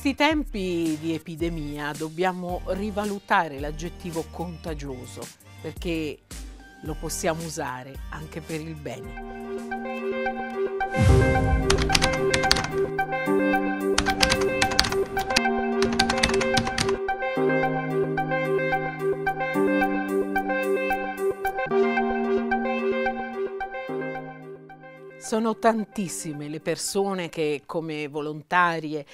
questi tempi di epidemia dobbiamo rivalutare l'aggettivo contagioso perché lo possiamo usare anche per il bene. Sono tantissime le persone che come volontarie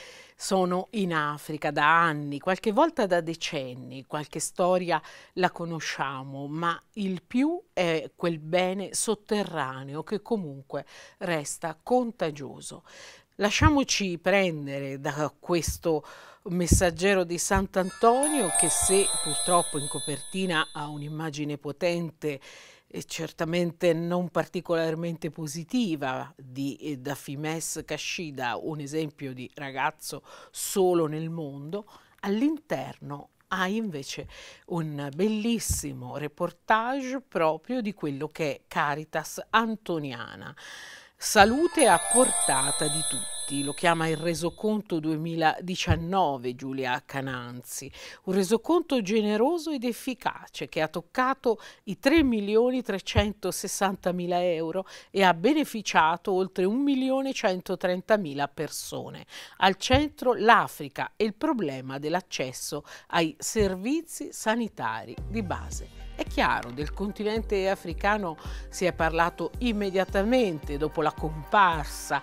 sono in Africa da anni, qualche volta da decenni, qualche storia la conosciamo, ma il più è quel bene sotterraneo che comunque resta contagioso. Lasciamoci prendere da questo messaggero di Sant'Antonio che se purtroppo in copertina ha un'immagine potente certamente non particolarmente positiva di eh, Dafimes Kashida, un esempio di ragazzo solo nel mondo, all'interno ha invece un bellissimo reportage proprio di quello che è Caritas Antoniana. Salute a portata di tutti, lo chiama il resoconto 2019 Giulia Cananzi, un resoconto generoso ed efficace che ha toccato i 3 milioni 360 mila euro e ha beneficiato oltre 1 milione 130 mila persone. Al centro l'Africa e il problema dell'accesso ai servizi sanitari di base. È chiaro, del continente africano si è parlato immediatamente dopo la comparsa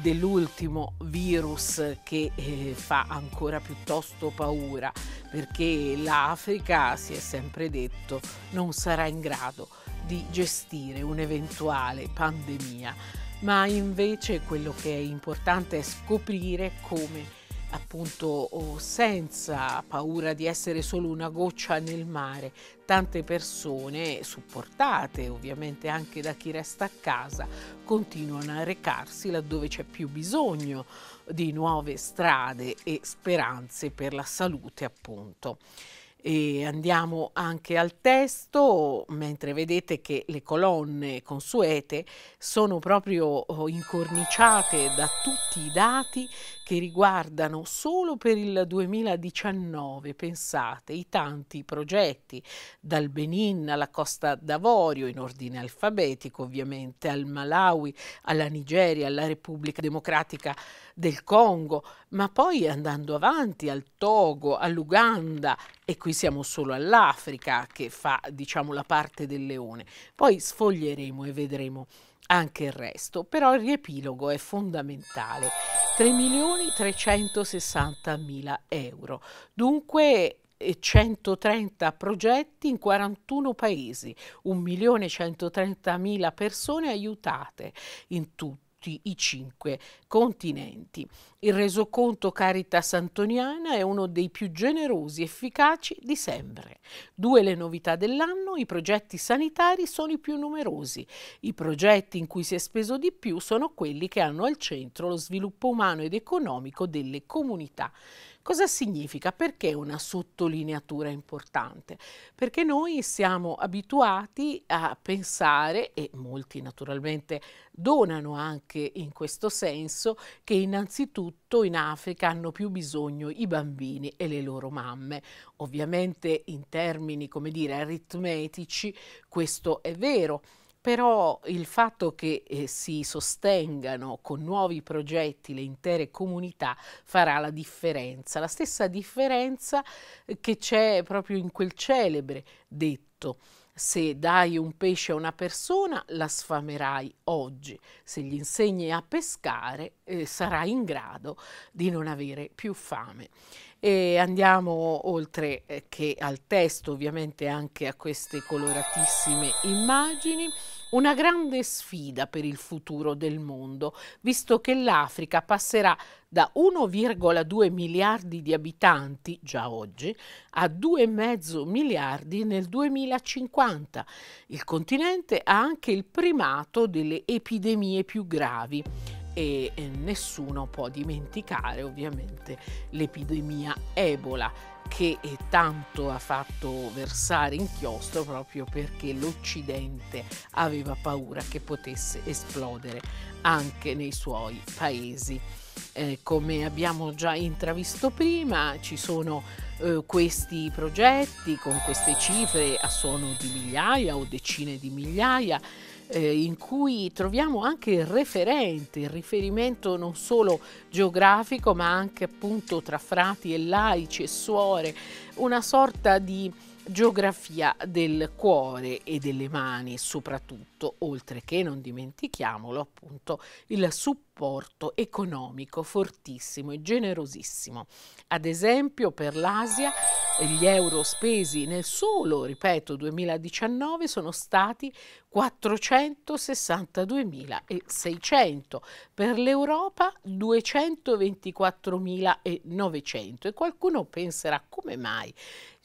dell'ultimo virus che eh, fa ancora piuttosto paura, perché l'Africa, si è sempre detto, non sarà in grado di gestire un'eventuale pandemia, ma invece quello che è importante è scoprire come appunto senza paura di essere solo una goccia nel mare, tante persone, supportate ovviamente anche da chi resta a casa, continuano a recarsi laddove c'è più bisogno di nuove strade e speranze per la salute appunto. E andiamo anche al testo, mentre vedete che le colonne consuete sono proprio oh, incorniciate da tutti i dati che riguardano solo per il 2019, pensate, i tanti progetti dal Benin alla Costa d'Avorio in ordine alfabetico ovviamente, al Malawi, alla Nigeria, alla Repubblica Democratica del Congo, ma poi andando avanti al Togo, all'Uganda e qui siamo solo all'Africa che fa diciamo la parte del leone. Poi sfoglieremo e vedremo anche il resto, però il riepilogo è fondamentale. 3 milioni 360 mila euro. Dunque 130 progetti in 41 paesi, 1 milione 130 mila persone aiutate in tutto tutti i cinque continenti. Il resoconto Caritas Antoniana è uno dei più generosi e efficaci di sempre. Due le novità dell'anno, i progetti sanitari sono i più numerosi. I progetti in cui si è speso di più sono quelli che hanno al centro lo sviluppo umano ed economico delle comunità. Cosa significa? Perché una sottolineatura importante? Perché noi siamo abituati a pensare, e molti naturalmente donano anche in questo senso, che innanzitutto in Africa hanno più bisogno i bambini e le loro mamme. Ovviamente in termini, come dire, aritmetici questo è vero, però il fatto che eh, si sostengano con nuovi progetti le intere comunità farà la differenza, la stessa differenza eh, che c'è proprio in quel celebre detto se dai un pesce a una persona, la sfamerai oggi. Se gli insegni a pescare, eh, sarai in grado di non avere più fame. E andiamo oltre eh, che al testo, ovviamente anche a queste coloratissime immagini. Una grande sfida per il futuro del mondo, visto che l'Africa passerà da 1,2 miliardi di abitanti già oggi a 2,5 miliardi nel 2050. Il continente ha anche il primato delle epidemie più gravi e nessuno può dimenticare ovviamente l'epidemia Ebola che tanto ha fatto versare inchiostro proprio perché l'Occidente aveva paura che potesse esplodere anche nei suoi paesi. Eh, come abbiamo già intravisto prima, ci sono eh, questi progetti con queste cifre a suono di migliaia o decine di migliaia eh, in cui troviamo anche il referente, il riferimento non solo geografico ma anche appunto tra frati e laici e suore, una sorta di geografia del cuore e delle mani soprattutto, oltre che non dimentichiamolo appunto il supporto economico fortissimo e generosissimo. Ad esempio per l'Asia gli euro spesi nel solo, ripeto, 2019 sono stati 462.600, per l'Europa 224.900 e qualcuno penserà come mai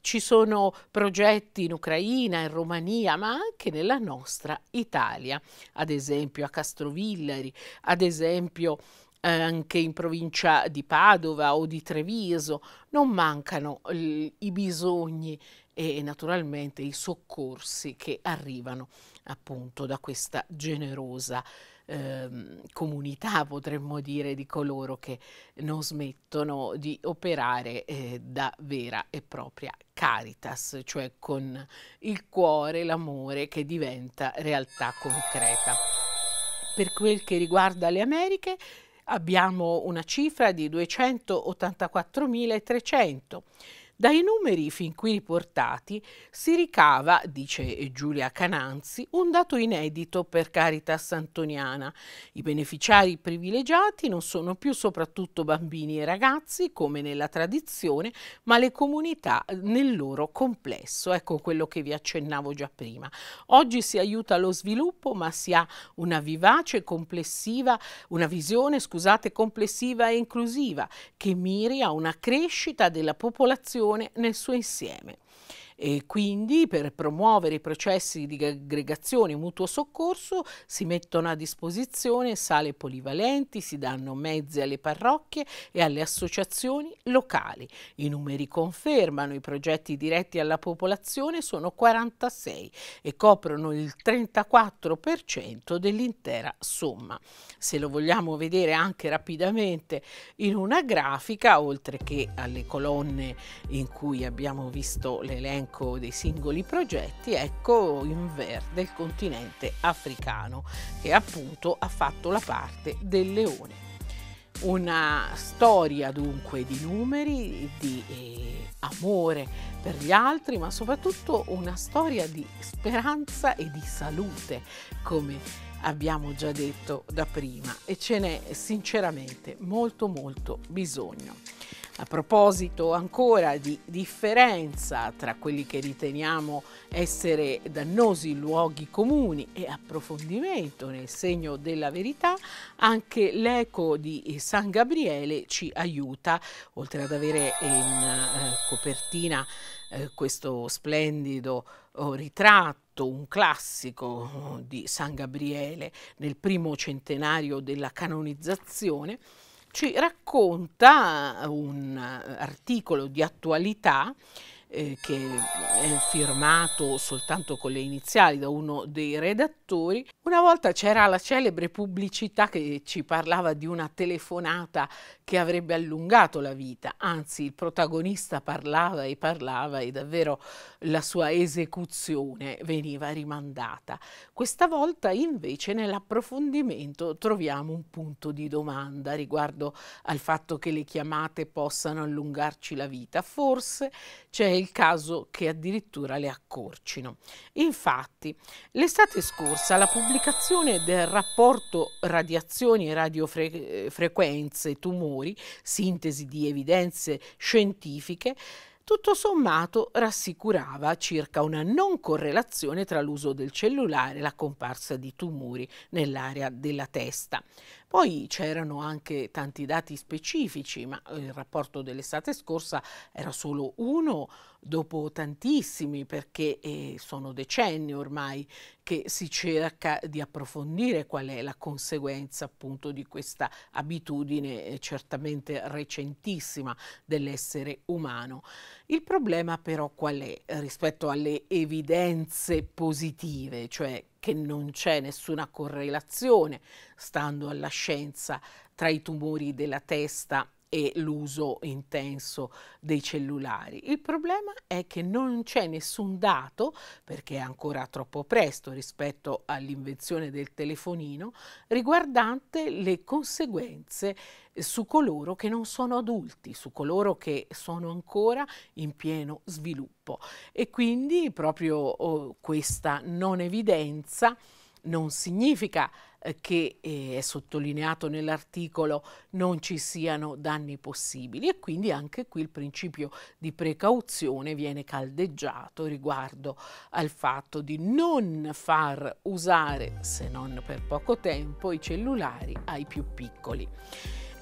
ci sono progetti in Ucraina, in Romania, ma anche nella nostra Italia, ad esempio a Castrovillari, ad esempio eh, anche in provincia di Padova o di Treviso. Non mancano i bisogni e naturalmente i soccorsi che arrivano appunto da questa generosa eh, comunità, potremmo dire, di coloro che non smettono di operare eh, da vera e propria caritas, cioè con il cuore, l'amore che diventa realtà concreta. Per quel che riguarda le Americhe, abbiamo una cifra di 284.300 dai numeri fin qui riportati si ricava, dice Giulia Cananzi, un dato inedito per Caritas Antoniana. I beneficiari privilegiati non sono più soprattutto bambini e ragazzi, come nella tradizione, ma le comunità nel loro complesso. Ecco quello che vi accennavo già prima. Oggi si aiuta lo sviluppo, ma si ha una vivace complessiva, una visione, scusate, complessiva e inclusiva che miri a una crescita della popolazione nel suo insieme e quindi per promuovere i processi di aggregazione mutuo soccorso si mettono a disposizione sale polivalenti, si danno mezzi alle parrocchie e alle associazioni locali. I numeri confermano i progetti diretti alla popolazione sono 46 e coprono il 34% dell'intera somma. Se lo vogliamo vedere anche rapidamente in una grafica, oltre che alle colonne in cui abbiamo visto l'elenco l'elenco dei singoli progetti, ecco in verde il continente africano che appunto ha fatto la parte del leone. Una storia dunque di numeri, di eh, amore per gli altri, ma soprattutto una storia di speranza e di salute, come abbiamo già detto da prima, e ce n'è sinceramente molto molto bisogno. A proposito ancora di differenza tra quelli che riteniamo essere dannosi luoghi comuni e approfondimento nel segno della verità, anche l'eco di San Gabriele ci aiuta, oltre ad avere in eh, copertina eh, questo splendido oh, ritratto, un classico oh, di San Gabriele nel primo centenario della canonizzazione, ci racconta un articolo di attualità eh, che è firmato soltanto con le iniziali da uno dei redattori. Una volta c'era la celebre pubblicità che ci parlava di una telefonata che avrebbe allungato la vita, anzi il protagonista parlava e parlava e davvero la sua esecuzione veniva rimandata. Questa volta invece nell'approfondimento troviamo un punto di domanda riguardo al fatto che le chiamate possano allungarci la vita. Forse c'è il caso che addirittura le accorcino. Infatti, l'estate scorsa la pubblicazione del rapporto Radiazioni e radiofrequenze tumori, sintesi di evidenze scientifiche, tutto sommato rassicurava circa una non correlazione tra l'uso del cellulare e la comparsa di tumori nell'area della testa. Poi c'erano anche tanti dati specifici, ma il rapporto dell'estate scorsa era solo uno dopo tantissimi, perché eh, sono decenni ormai che si cerca di approfondire qual è la conseguenza appunto di questa abitudine eh, certamente recentissima dell'essere umano. Il problema però qual è rispetto alle evidenze positive, cioè che non c'è nessuna correlazione, stando alla scienza, tra i tumori della testa e l'uso intenso dei cellulari. Il problema è che non c'è nessun dato, perché è ancora troppo presto rispetto all'invenzione del telefonino, riguardante le conseguenze su coloro che non sono adulti, su coloro che sono ancora in pieno sviluppo. E quindi proprio oh, questa non evidenza non significa eh, che eh, è sottolineato nell'articolo non ci siano danni possibili. E quindi anche qui il principio di precauzione viene caldeggiato riguardo al fatto di non far usare, se non per poco tempo, i cellulari ai più piccoli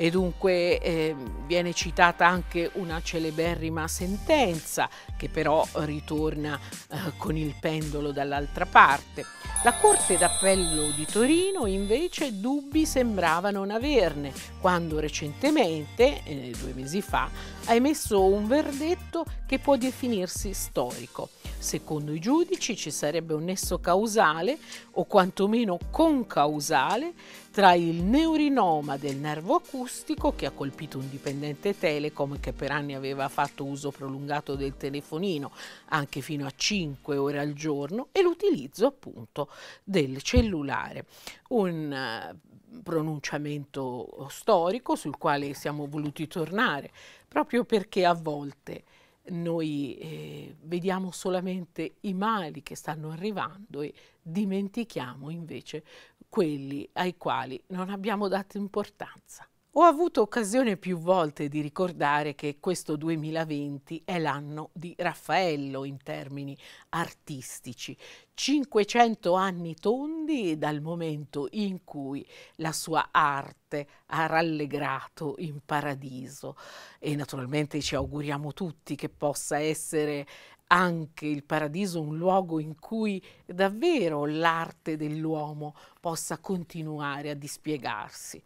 e dunque eh, viene citata anche una celeberrima sentenza che però ritorna eh, con il pendolo dall'altra parte. La Corte d'Appello di Torino invece dubbi sembrava non averne quando recentemente, eh, due mesi fa, ha emesso un verdetto che può definirsi storico. Secondo i giudici ci sarebbe un nesso causale o quantomeno concausale tra il neurinoma del nervo acustico che ha colpito un dipendente Telecom che per anni aveva fatto uso prolungato del telefonino anche fino a 5 ore al giorno e l'utilizzo appunto del cellulare. Un eh, pronunciamento storico sul quale siamo voluti tornare proprio perché a volte noi eh, vediamo solamente i mali che stanno arrivando e dimentichiamo invece quelli ai quali non abbiamo dato importanza. Ho avuto occasione più volte di ricordare che questo 2020 è l'anno di Raffaello in termini artistici, 500 anni tondi dal momento in cui la sua arte ha rallegrato in paradiso. E naturalmente ci auguriamo tutti che possa essere anche il paradiso un luogo in cui davvero l'arte dell'uomo possa continuare a dispiegarsi.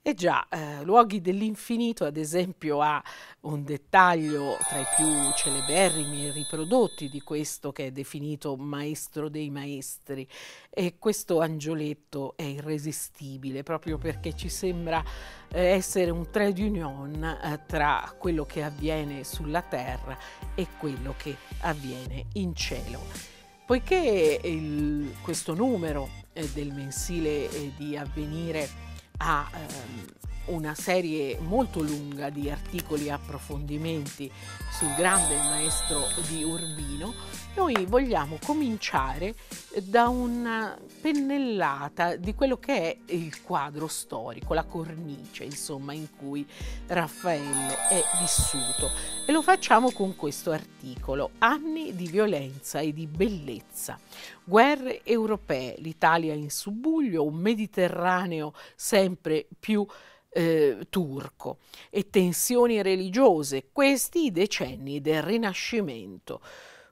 E già, eh, Luoghi dell'Infinito, ad esempio, ha un dettaglio tra i più celeberrimi e riprodotti di questo che è definito maestro dei maestri. E questo angioletto è irresistibile proprio perché ci sembra eh, essere un trade union eh, tra quello che avviene sulla terra e quello che avviene in cielo. Poiché il, questo numero eh, del mensile eh, di avvenire ha ehm, una serie molto lunga di articoli e approfondimenti sul grande maestro di Urbino, noi vogliamo cominciare da una pennellata di quello che è il quadro storico, la cornice, insomma, in cui Raffaello è vissuto. E lo facciamo con questo articolo, Anni di violenza e di bellezza. Guerre europee, l'Italia in subbuglio, un Mediterraneo sempre più eh, turco e tensioni religiose, questi i decenni del Rinascimento.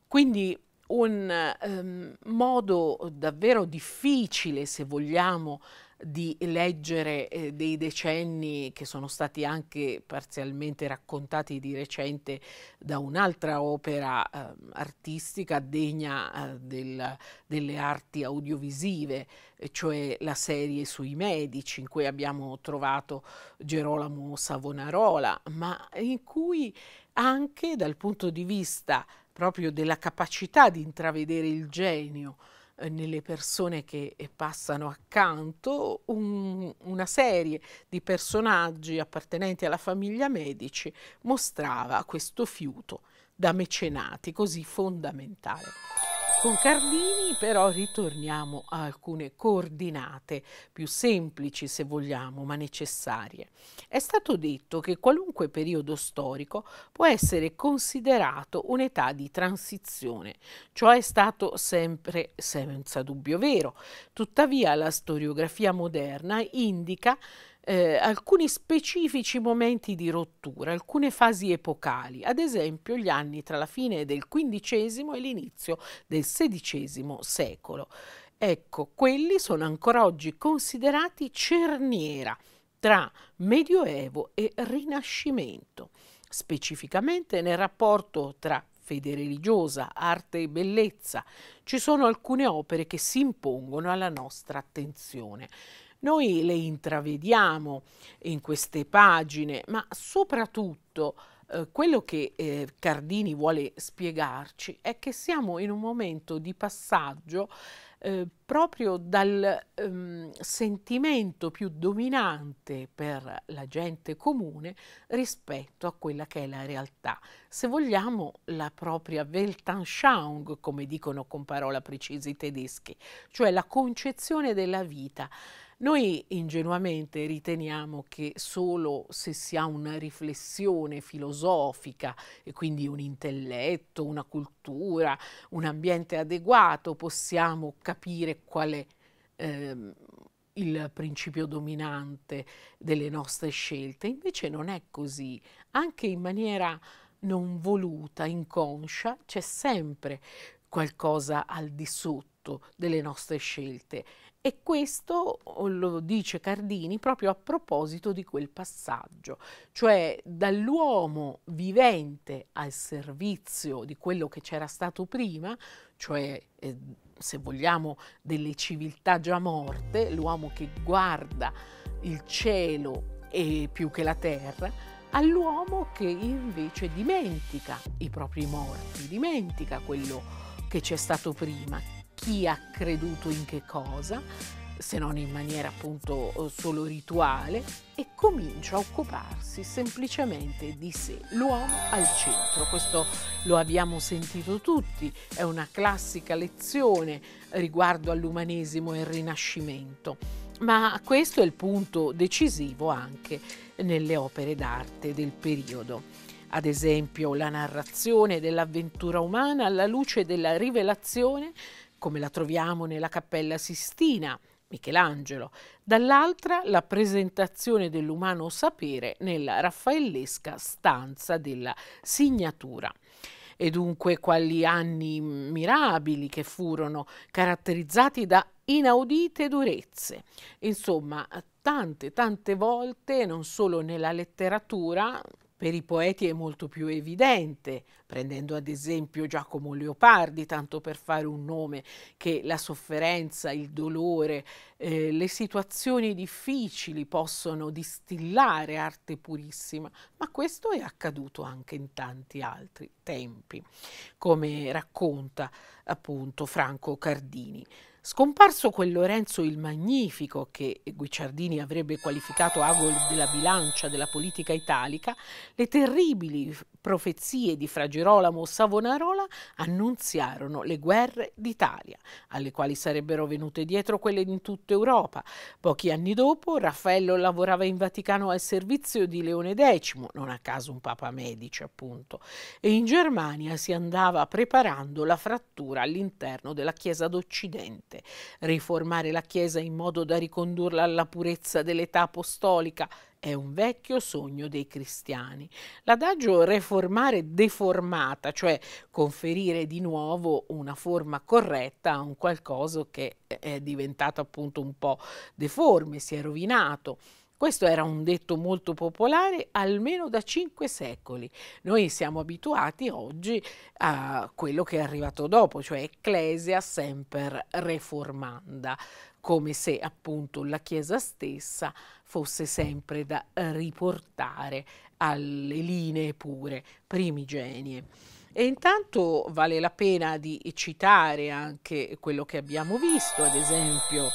Quindi un um, modo davvero difficile, se vogliamo, di leggere eh, dei decenni che sono stati anche parzialmente raccontati di recente da un'altra opera eh, artistica degna eh, del, delle arti audiovisive, cioè la serie sui medici in cui abbiamo trovato Gerolamo Savonarola, ma in cui anche dal punto di vista proprio della capacità di intravedere il genio nelle persone che eh, passano accanto, un, una serie di personaggi appartenenti alla famiglia Medici mostrava questo fiuto da mecenati così fondamentale. Con Cardini però ritorniamo a alcune coordinate più semplici se vogliamo, ma necessarie. È stato detto che qualunque periodo storico può essere considerato un'età di transizione. Ciò è stato sempre senza dubbio vero. Tuttavia la storiografia moderna indica eh, alcuni specifici momenti di rottura, alcune fasi epocali, ad esempio gli anni tra la fine del XV e l'inizio del XVI secolo. Ecco, quelli sono ancora oggi considerati cerniera tra Medioevo e Rinascimento, specificamente nel rapporto tra fede religiosa, arte e bellezza. Ci sono alcune opere che si impongono alla nostra attenzione. Noi le intravediamo in queste pagine, ma soprattutto eh, quello che eh, Cardini vuole spiegarci è che siamo in un momento di passaggio eh, proprio dal ehm, sentimento più dominante per la gente comune rispetto a quella che è la realtà. Se vogliamo la propria Weltanschauung, come dicono con parola precisa i tedeschi, cioè la concezione della vita noi ingenuamente riteniamo che solo se si ha una riflessione filosofica e quindi un intelletto, una cultura, un ambiente adeguato possiamo capire qual è ehm, il principio dominante delle nostre scelte. Invece non è così. Anche in maniera non voluta, inconscia, c'è sempre qualcosa al di sotto delle nostre scelte e questo lo dice Cardini proprio a proposito di quel passaggio, cioè dall'uomo vivente al servizio di quello che c'era stato prima, cioè eh, se vogliamo delle civiltà già morte, l'uomo che guarda il cielo e più che la terra, all'uomo che invece dimentica i propri morti, dimentica quello che c'è stato prima, chi ha creduto in che cosa, se non in maniera appunto solo rituale, e comincia a occuparsi semplicemente di sé, l'uomo al centro. Questo lo abbiamo sentito tutti, è una classica lezione riguardo all'umanesimo e al rinascimento. Ma questo è il punto decisivo anche nelle opere d'arte del periodo. Ad esempio la narrazione dell'avventura umana alla luce della rivelazione come la troviamo nella Cappella Sistina, Michelangelo, dall'altra la presentazione dell'umano sapere nella raffaellesca stanza della signatura. E dunque quali anni mirabili che furono, caratterizzati da inaudite durezze. Insomma, tante, tante volte, non solo nella letteratura, per i poeti è molto più evidente, prendendo ad esempio Giacomo Leopardi, tanto per fare un nome, che la sofferenza, il dolore, eh, le situazioni difficili possono distillare arte purissima, ma questo è accaduto anche in tanti altri tempi, come racconta appunto Franco Cardini. Scomparso quel Lorenzo il Magnifico che Guicciardini avrebbe qualificato ago della bilancia della politica italica, le terribili profezie di Fra Girolamo Savonarola annunziarono le guerre d'Italia, alle quali sarebbero venute dietro quelle in tutta Europa. Pochi anni dopo Raffaello lavorava in Vaticano al servizio di Leone X, non a caso un papa medici appunto, e in Germania si andava preparando la frattura all'interno della Chiesa d'Occidente. Riformare la Chiesa in modo da ricondurla alla purezza dell'età apostolica è un vecchio sogno dei cristiani. L'adagio reformare deformata, cioè conferire di nuovo una forma corretta a un qualcosa che è diventato appunto un po' deforme, si è rovinato. Questo era un detto molto popolare almeno da cinque secoli. Noi siamo abituati oggi a quello che è arrivato dopo, cioè Ecclesia semper reformanda, come se appunto la Chiesa stessa fosse sempre da riportare alle linee pure primigenie. E intanto vale la pena di citare anche quello che abbiamo visto, ad esempio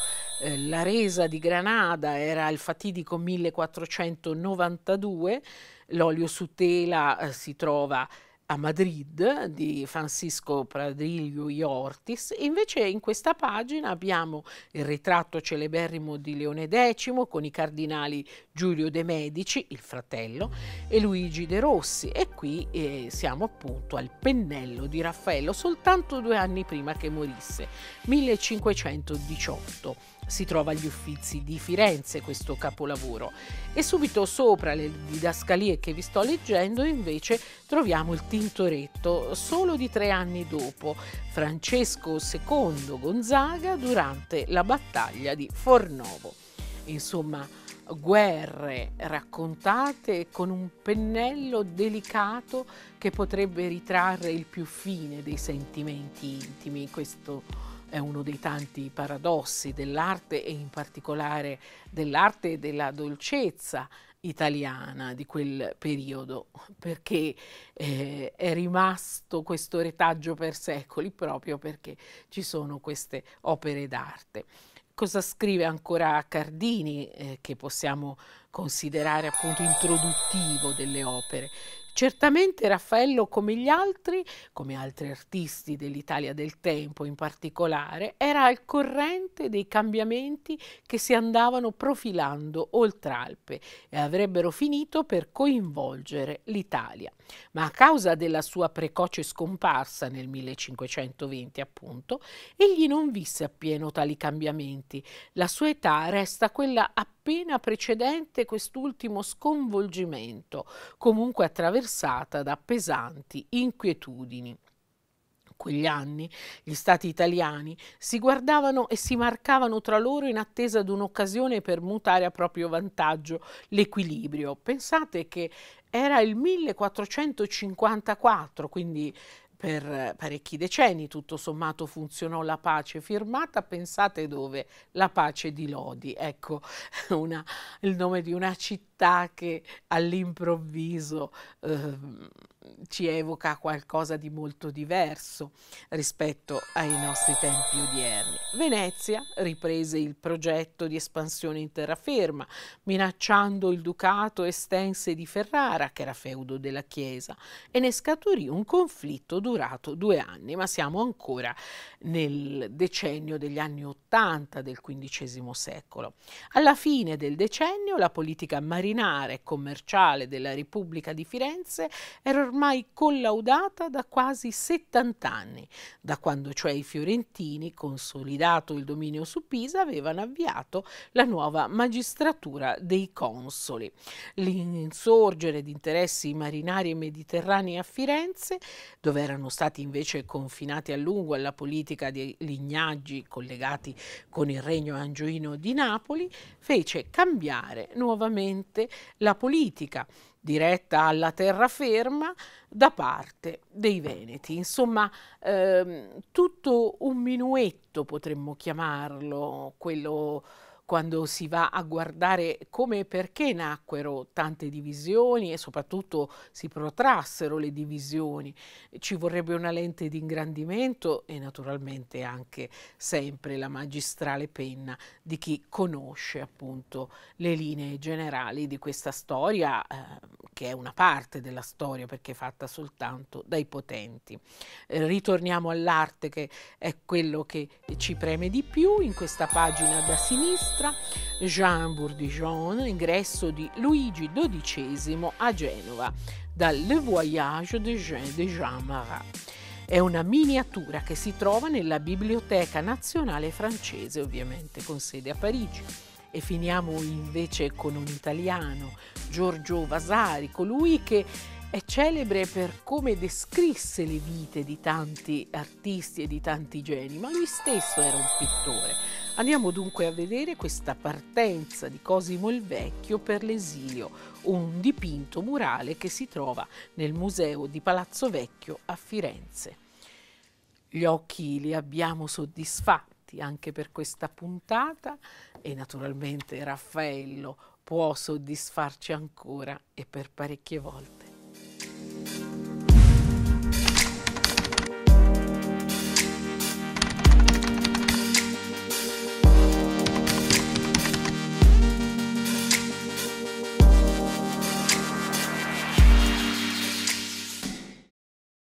eh, la resa di Granada era il fatidico 1492, l'olio su tela eh, si trova a Madrid di Francisco Pradriglio y Ortiz, invece in questa pagina abbiamo il ritratto celeberrimo di Leone X con i cardinali Giulio de Medici, il fratello, e Luigi de Rossi. E qui eh, siamo appunto al pennello di Raffaello soltanto due anni prima che morisse, 1518 si trova agli Uffizi di Firenze questo capolavoro e subito sopra le didascalie che vi sto leggendo invece troviamo il Tintoretto solo di tre anni dopo Francesco II Gonzaga durante la battaglia di Fornovo. Insomma, guerre raccontate con un pennello delicato che potrebbe ritrarre il più fine dei sentimenti intimi. Questo è uno dei tanti paradossi dell'arte e in particolare dell'arte e della dolcezza italiana di quel periodo, perché eh, è rimasto questo retaggio per secoli proprio perché ci sono queste opere d'arte. Cosa scrive ancora Cardini, eh, che possiamo considerare appunto introduttivo delle opere? Certamente Raffaello, come gli altri, come altri artisti dell'Italia del tempo in particolare, era al corrente dei cambiamenti che si andavano profilando oltre Alpe e avrebbero finito per coinvolgere l'Italia. Ma a causa della sua precoce scomparsa nel 1520, appunto, egli non visse appieno tali cambiamenti. La sua età resta quella appena precedente quest'ultimo sconvolgimento, comunque attraversata da pesanti inquietudini quegli anni gli stati italiani si guardavano e si marcavano tra loro in attesa di un'occasione per mutare a proprio vantaggio l'equilibrio. Pensate che era il 1454, quindi per parecchi decenni tutto sommato funzionò la pace firmata, pensate dove? La pace di Lodi, ecco una, il nome di una città che all'improvviso eh, ci evoca qualcosa di molto diverso rispetto ai nostri tempi odierni. Venezia riprese il progetto di espansione in terraferma, minacciando il ducato estense di Ferrara, che era feudo della Chiesa, e ne scaturì un conflitto durato due anni, ma siamo ancora nel decennio degli anni Ottanta del XV secolo. Alla fine del decennio la politica marinara e commerciale della Repubblica di Firenze era ormai collaudata da quasi 70 anni, da quando cioè i fiorentini, consolidato il dominio su Pisa, avevano avviato la nuova magistratura dei consoli. L'insorgere di interessi marinari e mediterranei a Firenze, dove erano stati invece confinati a lungo alla politica di lignaggi collegati con il regno angioino di Napoli, fece cambiare nuovamente la politica diretta alla terraferma da parte dei Veneti. Insomma, ehm, tutto un minuetto potremmo chiamarlo, quello quando si va a guardare come e perché nacquero tante divisioni e soprattutto si protrassero le divisioni. Ci vorrebbe una lente di ingrandimento e naturalmente anche sempre la magistrale penna di chi conosce appunto le linee generali di questa storia eh, che è una parte della storia perché è fatta soltanto dai potenti. Eh, ritorniamo all'arte che è quello che ci preme di più in questa pagina da sinistra mostra Jean Bourdijon, ingresso di Luigi XII a Genova, dal Le Voyage de Jean de Jean Marat. È una miniatura che si trova nella Biblioteca Nazionale Francese, ovviamente con sede a Parigi. E finiamo invece con un italiano, Giorgio Vasari, colui che è celebre per come descrisse le vite di tanti artisti e di tanti geni, ma lui stesso era un pittore Andiamo dunque a vedere questa partenza di Cosimo il Vecchio per l'esilio, un dipinto murale che si trova nel museo di Palazzo Vecchio a Firenze. Gli occhi li abbiamo soddisfatti anche per questa puntata e naturalmente Raffaello può soddisfarci ancora e per parecchie volte.